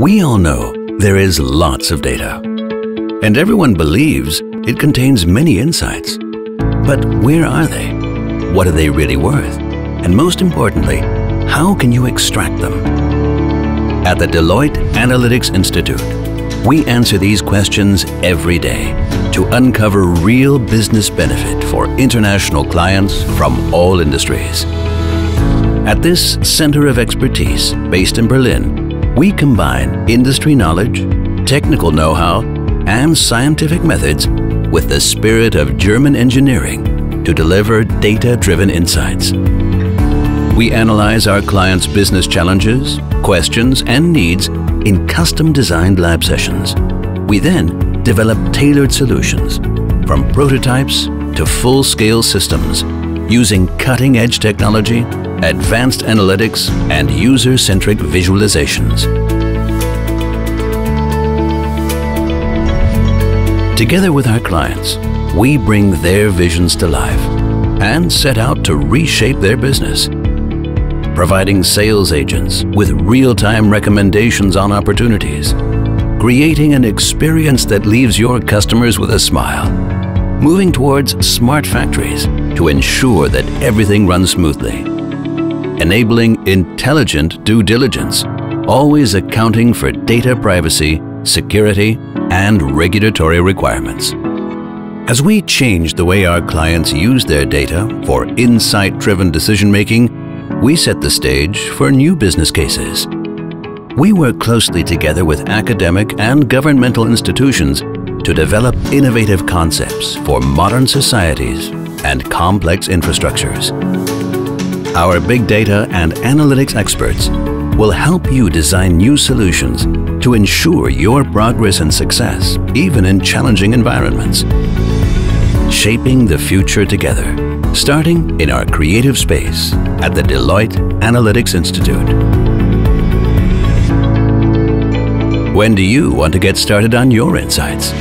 We all know there is lots of data, and everyone believes it contains many insights. But where are they? What are they really worth? And most importantly, how can you extract them? At the Deloitte Analytics Institute, we answer these questions every day to uncover real business benefit for international clients from all industries. At this center of expertise, based in Berlin, we combine industry knowledge, technical know-how, and scientific methods with the spirit of German engineering to deliver data-driven insights. We analyze our clients' business challenges, questions, and needs in custom-designed lab sessions. We then develop tailored solutions, from prototypes to full-scale systems, using cutting-edge technology advanced analytics, and user-centric visualizations. Together with our clients, we bring their visions to life and set out to reshape their business, providing sales agents with real-time recommendations on opportunities, creating an experience that leaves your customers with a smile, moving towards smart factories to ensure that everything runs smoothly, enabling intelligent due diligence, always accounting for data privacy, security, and regulatory requirements. As we change the way our clients use their data for insight-driven decision-making, we set the stage for new business cases. We work closely together with academic and governmental institutions to develop innovative concepts for modern societies and complex infrastructures. Our big data and analytics experts will help you design new solutions to ensure your progress and success, even in challenging environments. Shaping the future together, starting in our creative space at the Deloitte Analytics Institute. When do you want to get started on your insights?